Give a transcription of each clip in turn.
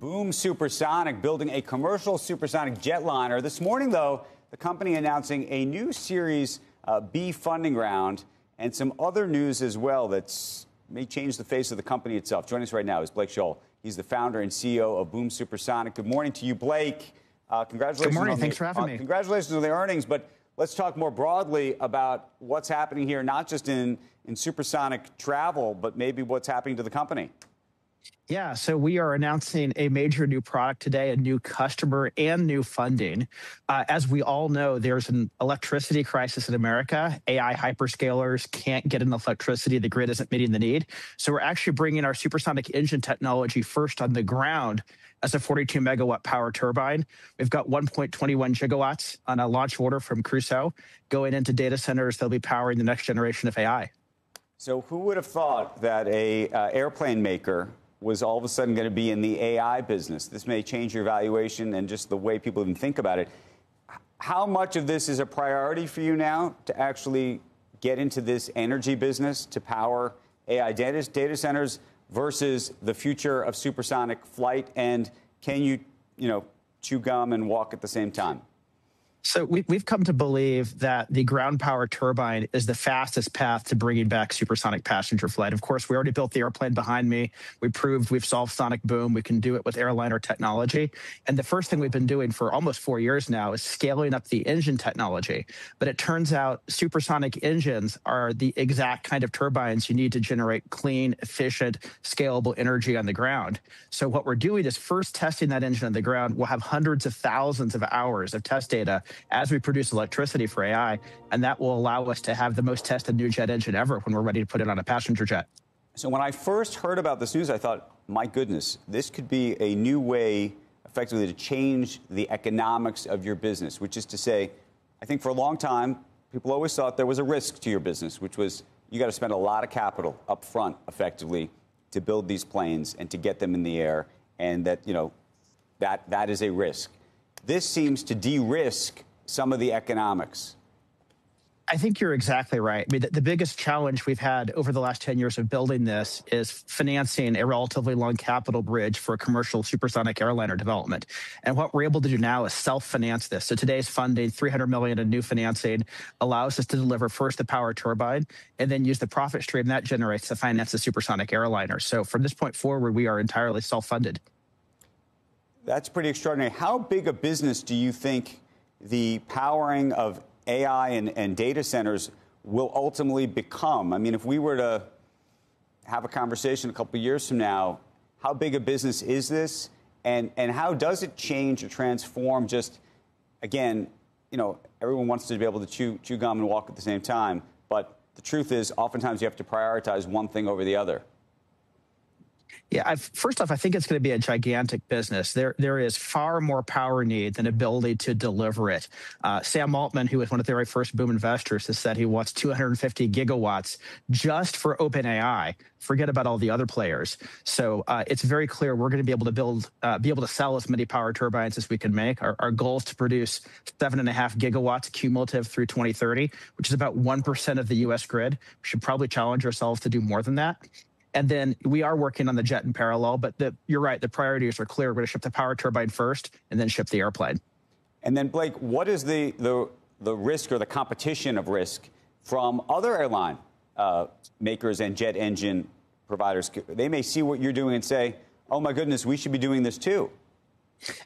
Boom Supersonic building a commercial supersonic jetliner. This morning, though, the company announcing a new Series uh, B funding round and some other news as well that may change the face of the company itself. Joining us right now is Blake Scholl. He's the founder and CEO of Boom Supersonic. Good morning to you, Blake. Uh, congratulations. Good morning. Thanks the, for having uh, me. Congratulations on the earnings, but let's talk more broadly about what's happening here, not just in, in supersonic travel, but maybe what's happening to the company. Yeah, so we are announcing a major new product today, a new customer and new funding. Uh, as we all know, there's an electricity crisis in America. AI hyperscalers can't get enough electricity. The grid isn't meeting the need. So we're actually bringing our supersonic engine technology first on the ground as a 42 megawatt power turbine. We've got 1.21 gigawatts on a launch order from Crusoe going into data centers that'll be powering the next generation of AI. So who would have thought that a uh, airplane maker was all of a sudden going to be in the AI business. This may change your valuation and just the way people even think about it. How much of this is a priority for you now to actually get into this energy business to power AI data, data centers versus the future of supersonic flight? And can you, you know, chew gum and walk at the same time? So we, have come to believe that the ground power turbine is the fastest path to bringing back supersonic passenger flight. Of course, we already built the airplane behind me. We proved we've solved sonic boom. We can do it with airliner technology. And the first thing we've been doing for almost four years now is scaling up the engine technology. But it turns out supersonic engines are the exact kind of turbines you need to generate clean, efficient, scalable energy on the ground. So what we're doing is first testing that engine on the ground. We'll have hundreds of thousands of hours of test data as we produce electricity for AI, and that will allow us to have the most tested new jet engine ever when we're ready to put it on a passenger jet. So when I first heard about this news, I thought, my goodness, this could be a new way effectively to change the economics of your business, which is to say, I think for a long time, people always thought there was a risk to your business, which was you got to spend a lot of capital up front effectively to build these planes and to get them in the air and that, you know, that that is a risk. This seems to de-risk some of the economics? I think you're exactly right. I mean, the, the, biggest challenge we've had over the last 10 years of building this is financing a relatively long capital bridge for commercial supersonic airliner development. And what we're able to do now is self-finance this. So today's funding, 300 million in new financing, allows us to deliver first the power turbine and then use the profit stream that generates to finance the supersonic airliner. So from this point forward, we are entirely self-funded. That's pretty extraordinary. How big a business do you think the powering of AI and, and data centers will ultimately become? I mean, if we were to have a conversation a couple years from now, how big a business is this? And, and how does it change or transform just, again, you know, everyone wants to be able to chew, chew gum and walk at the same time. But the truth is, oftentimes you have to prioritize one thing over the other. Yeah, I've, first off, I think it's going to be a gigantic business. There, there is far more power need than ability to deliver it. Uh, Sam Altman, who was one of the very first boom investors, has said he wants 250 gigawatts just for OpenAI. Forget about all the other players. So uh, it's very clear we're going to be able to build, uh, be able to sell as many power turbines as we can make. Our, our goal is to produce seven and a half gigawatts cumulative through 2030, which is about one percent of the U.S. grid. We should probably challenge ourselves to do more than that. And then we are working on the jet in parallel, but the, you're right, the priorities are clear. We're going to ship the power turbine first and then ship the airplane. And then, Blake, what is the, the, the risk or the competition of risk from other airline uh, makers and jet engine providers? They may see what you're doing and say, oh my goodness, we should be doing this too.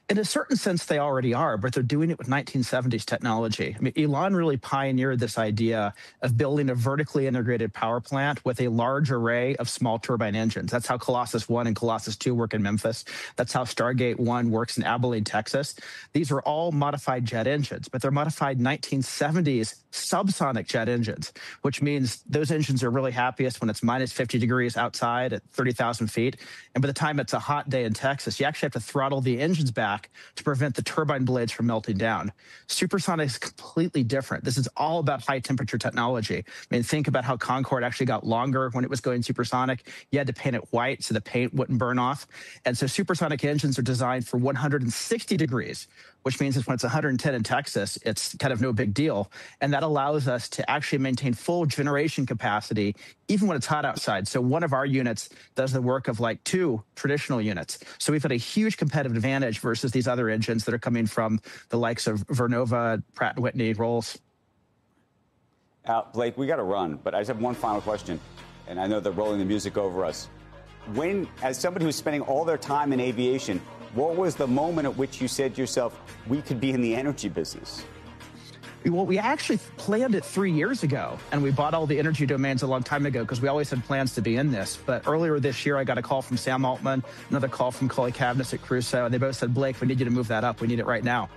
In a certain sense, they already are, but they're doing it with 1970s technology. I mean, Elon really pioneered this idea of building a vertically integrated power plant with a large array of small turbine engines. That's how Colossus 1 and Colossus 2 work in Memphis. That's how Stargate 1 works in Abilene, Texas. These are all modified jet engines, but they're modified 1970s subsonic jet engines, which means those engines are really happiest when it's minus 50 degrees outside at 30,000 feet. And by the time it's a hot day in Texas, you actually have to throttle the engine engines back to prevent the turbine blades from melting down. Supersonic is completely different. This is all about high temperature technology. I mean, think about how Concorde actually got longer when it was going supersonic. You had to paint it white so the paint wouldn't burn off. And so supersonic engines are designed for 160 degrees, which means that when it's 110 in Texas, it's kind of no big deal. And that allows us to actually maintain full generation capacity, even when it's hot outside. So one of our units does the work of like two traditional units. So we've had a huge competitive advantage versus these other engines that are coming from the likes of Vernova, Pratt & Whitney, Rolls. Uh, Blake, we got to run, but I just have one final question, and I know they're rolling the music over us. When, as somebody who's spending all their time in aviation, what was the moment at which you said to yourself, we could be in the energy business? Well, we actually planned it three years ago, and we bought all the energy domains a long time ago because we always had plans to be in this. But earlier this year, I got a call from Sam Altman, another call from Cully Cavness at Crusoe, and they both said, Blake, we need you to move that up. We need it right now.